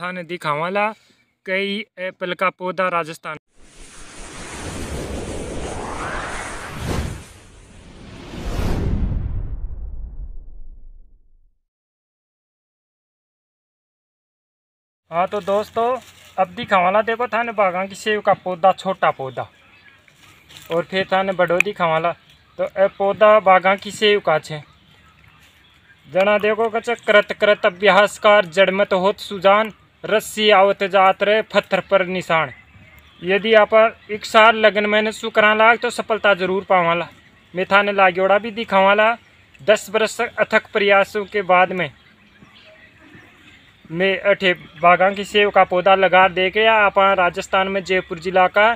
थाने दिखावाला, कई एप्पल का पौधा राजस्थान। हाँ तो दोस्तों, अब दिखावाला देखो थाने बागा की सेव का पौधा, छोटा पौधा। और फिर थाने बड़ो दिखावाला तो ए पौधा बागा की सेव का छे। जना देखो कच करत करत अभ्यासकार जड़मत होत सुजान। रस्सी आवत जात रहे पत्थर पर निशान। यदि आप एक साल लगन मैंने सुकरा लाग तो सफलता ज़रूर पावाला। मेथा ने लागोड़ा भी दिखावाला। दस बरस अथक प्रयासों के बाद में मैं अठे बागा की सेव का पौधा लगा दे के आप राजस्थान में जयपुर जिला का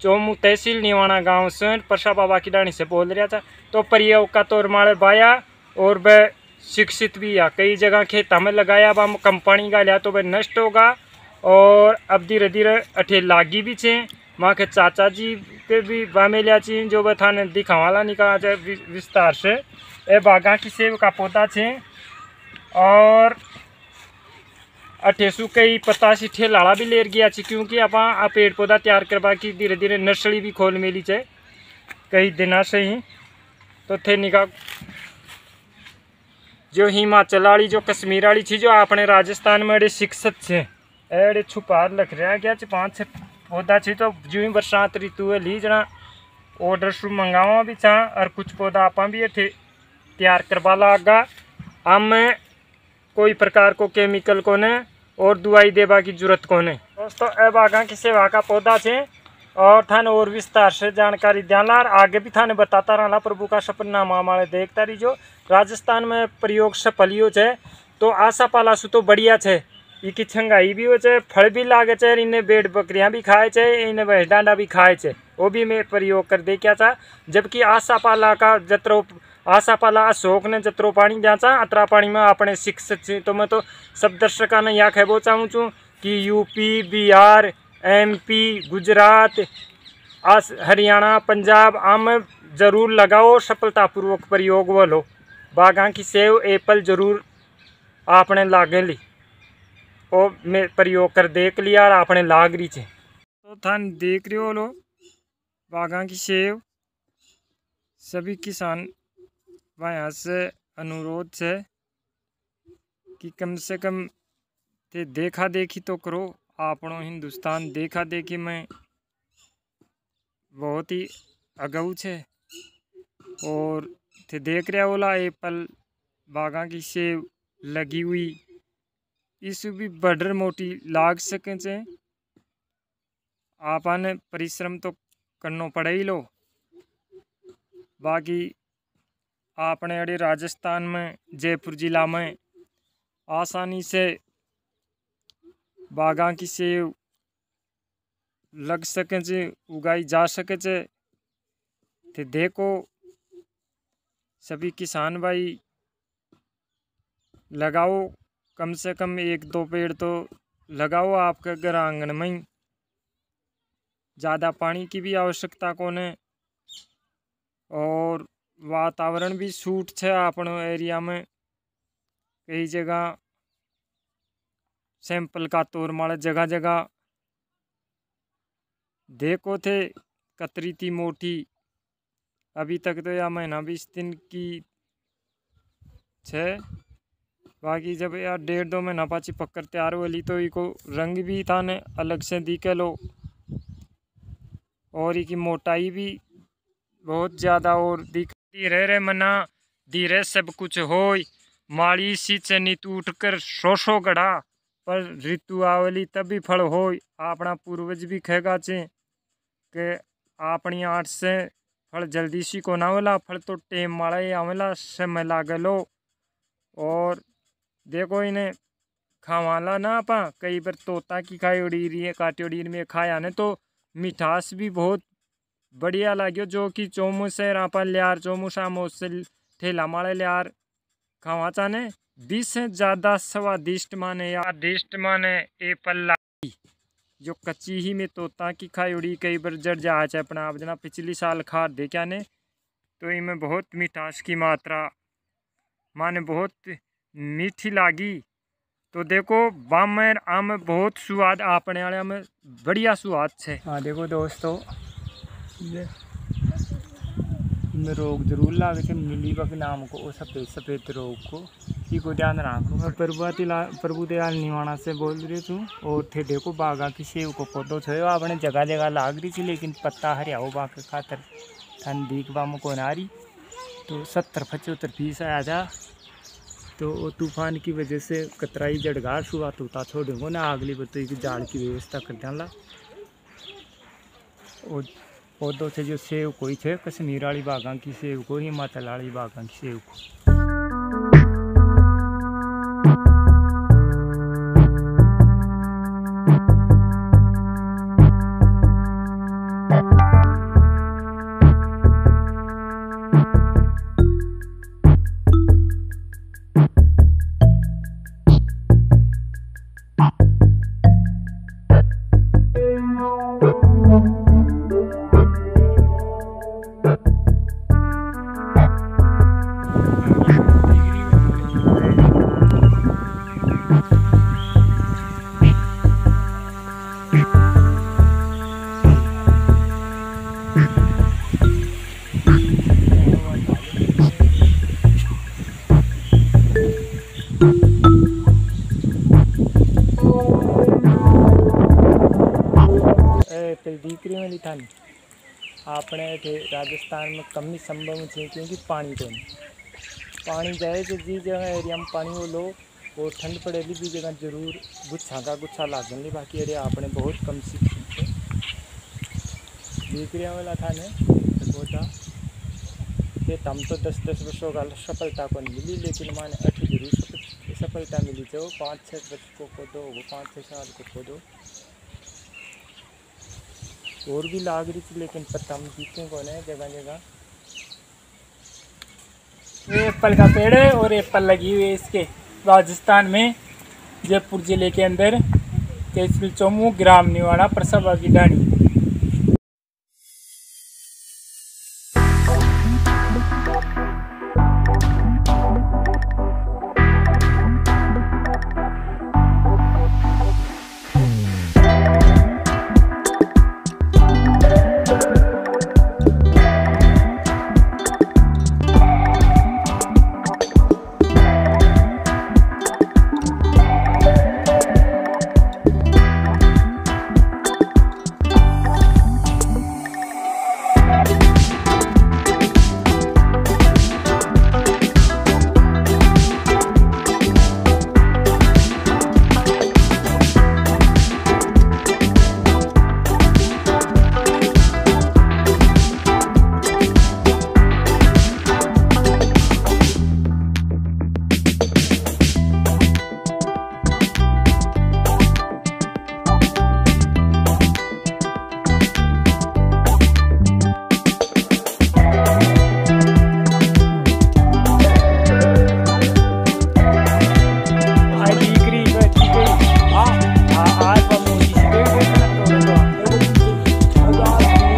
चौमू तहसील निवाणा गाँव से प्रसा बाबा की डाणी से बोल रहा था तो प्रयोग का तौर मारे बाया और वह शिक्षित भी है कई जगह खेता में लगाया, अब हम कंपनी का लिया तो वह नष्ट होगा। और अब धीरे धीरे अठे लागी भी छे। वहाँ के चाचा जी के भी बामे लिया ची जो वह थाने दिखावाला निकाला जाए विस्तार से। ए बागा की सेव का पौधा छे। और अठेसु कई पतासी ठे लाड़ा भी लेर गया ची क्योंकि आप पेड़ पौधा तैयार करवा की धीरे धीरे नर्सरी भी खोल मेली चे कई दिना से ही। तो थे निका जो हिमाचल वाली, जो कश्मीर वाली थी, जो अपने राजस्थान में अड़े शिक्षक छे अड़े छुपा लग रहा क्या पाँच छः पौधा छी तो जो ही बरसात ऋतु है, ली जना। ऑर्डर शुरू मंगावा भी छा और कुछ पौधा आप भी थे तैयार करवा लागा। हम कोई प्रकार को केमिकल को ने और दवाई देवा की ज़रूरत को ने दोस्तों अब आगा की सेवा का पौधा छे और थाने और विस्तार से जानकारी देना आगे भी थाने बताता रहना, प्रभु का सपना मामाड़े देखता रही जो राजस्थान में प्रयोग सफल हो छे तो आशा पाला सु तो बढ़िया छे। इकी छंगाई भी हो छे फल भी लागे छे इन्हें बेड बकरियाँ भी खाए छे इन्हें भैंस डांडा भी खाए छे। वो भी मैं प्रयोग कर दे क्या था जबकि आशा पाला का जत्रो, आशा पाला अशोक ने जत्रो पानी जाचा अतरा पानी में अपने शिक्षक तो मैं तो सब दर्शकों ने यहाँ कहबो चाहूँ छूँ कि यूपी, बिहार एमपी गुजरात हरियाणा, पंजाब, आम, ज़रूर लगाओ, सफलतापूर्वक प्रयोग वो लो बागा की सेव, एप्पल ज़रूर आपने लागे ली। और मैं प्रयोग कर देख लिया और आपने लाग रही चे तो थान देख रहे हो लो बागा की सेव। सभी किसान वहाँ से अनुरोध है कि कम से कम ते देखा देखी तो करो। આપણો હિન્દુસ્તાન દેખા દેખી में बहुत ही अगऊ है और थे देख रहा बोला एप्पल बागा की सेब लगी हुई इस भी बर्डर मोटी लाग सके चे आपने परिश्रम तो करना पड़े ही लो बाकी आपने अड़े राजस्थान में जयपुर जिला में आसानी से बागा की सेव लग सके उगाई जा सके थे देखो, सभी किसान भाई, लगाओ, कम से कम एक दो पेड़ तो लगाओ आपके घर आँगन में। ही ज़्यादा पानी की भी आवश्यकता कौन है? और वातावरण भी सूट है अपने एरिया में। कई जगह सैंपल का तौर मारे जगह जगह देखो थे कतरी थी मोटी। अभी तक तो यह महीना बीस दिन की छे। बाकी जब यार डेढ़ दो महीना पाची पकड़ तैयार वाली तो इको रंग भी था ने अलग से दिखे लो और इकी मोटाई भी बहुत ज़्यादा और दिख धीरे रे मना, धीरे सब कुछ हो माड़ी सी चनी टूट कर सो सो गड़ा पर ऋतु आवेली तभी फल हो अपना पूर्वज भी खेगा चे के अपनी आठ से फल जल्दी सी को ना वाला फल तो टेम माड़ा ही आवेला, समय लागलो। और देखो इन्हें खावाला ना आपा, कई बार तोता की खाई उड़ी रही है काटी उड़ी में खाया ने तो मिठास भी बहुत बढ़िया लाग्यो, जो कि चोमू से रापा लियार, चोमू शामो से ठेला माड़े लियार खावा चाने। बीस से ज़्यादा स्वादिष्ट माने स्वादिष्ट माने ए पल्ला। जो कच्ची ही में तोता की खाई उड़ी कई बार जड़ जा अपना आप जना पिछली साल खा दे क्या ने? तो इनमें बहुत मिठास की मात्रा। माने बहुत मीठी लागी। तो देखो बम में आम बहुत स्वाद आपने वाले में बढ़िया स्वाद है हाँ देखो दोस्तों रोग ज़रूर लागे थे मिली बग नाम को वो सफ़ेद सफ़ेद रोग को। ये को ध्यान रखो मैं प्रभु दयाल निवाणा से बोल रही थूँ और थे देखो बागा की सेव को पौधो छो अपने जगह जगह लाग रही थी लेकिन पत्ता हरिया हो बाग खातर। ठंड दीख बाम को नारी तो सत्तर पचहत्तर फ़ीस आया था। तो तूफ़ान की वजह से कतराई जड़गार हुआ तूता छोड़ेंगे ना अगली बार तो जाल की व्यवस्था कर डाला और पौधों से जो सेव कोई थे कश्मीर वाली बागा की सेव को, हिमाचल वाली बागा की सेव को। દીકરી મેલી થાની આપણે राजस्थान में कमी संभव है क्योंकि पानी को नहीं पानी जाए तो जी जगह एरिया में पानी वो लो और ठंड पड़ेगी भी जगह जरूर गुच्छा का गुच्छा लाग गई बाकी एरिया आपने बहुत कम सीखी दीकरिया वाला था ने तो था कि तम तो दस दस वर्षों का सफलता को नहीं मिली लेकिन मैंने अठ जरूर सफलता मिली तो पाँच छः बच्चों को दो वो पाँच छः साल को खो दो और भी लाग रही थी, लेकिन पत्ता हम पीते कौन है जगह जगह। ये एप्पल का पेड़ है, और एप्पल लगी हुई है इसके राजस्थान में, जयपुर ज़िले के अंदर। तहसील चौमू, ग्राम निवाड़ा प्रसव की डाणी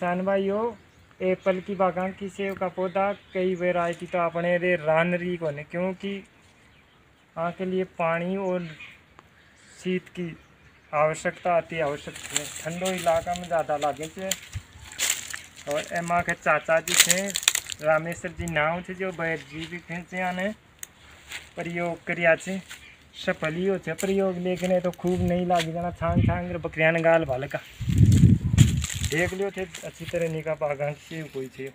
किसान भाइयों, एप्पल की बागान की सेब का पौधा कई वेराइटी तो अपने रे रान रही कोने क्योंकि वहाँ के लिए पानी और शीत की आवश्यकता आती है। ठंडो इलाका में ज़्यादा लागे थे और एमा के चाचा जी थे, रामेश्वर जी नाव थे जो बैर जी भी थे आने प्रयोग करिया थे सफल ही होते प्रयोग, लेकिन तो खूब नहीं लागे जाना, छांग छान बकरियान गाल बाल का। देख लियो थे अच्छी तरह निकाह पागा कोई थे।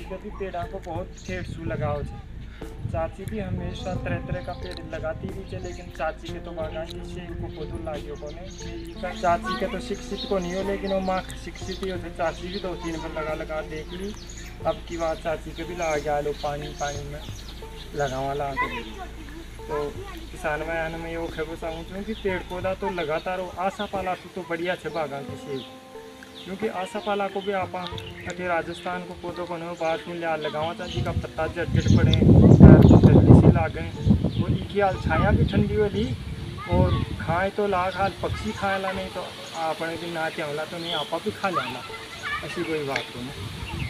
के भी पेड़ा को बहुत ठेठ सू लगाओ છે चाची भी हमेशा तरह तरह का पेड़ लगाती भी है लेकिन चाची के तो बागान से इनको खुद लाग्यो कोने चाची के तो शिक्षित को नहीं हो, लेकिन वो माँ शिक्षित ही होते। चाची भी दो तीन बार लगा लगा देख ली। अब की बात, चाची के भी लगा गया लो पानी पानी में लगावा ला कर तो किसान भाई में ये खबर चाहूँ कि पेड़ पौधा तो लगातार आशा पाला तो बढ़िया है बागान के सेब क्योंकि आशा पाला को भी आप राजस्थान को पौधों को नो बात में लिया लगावा था जी का पत्ता जट झट पड़े जल्दी सी लागें। और इनकी हाल छाया भी ठंडी वाली, और खाए तो ला हाल पक्षी खाए ला नहीं तो आपने भी ना चावला तो नहीं, आपा भी खा लेना ऐसी कोई बात तो नहीं।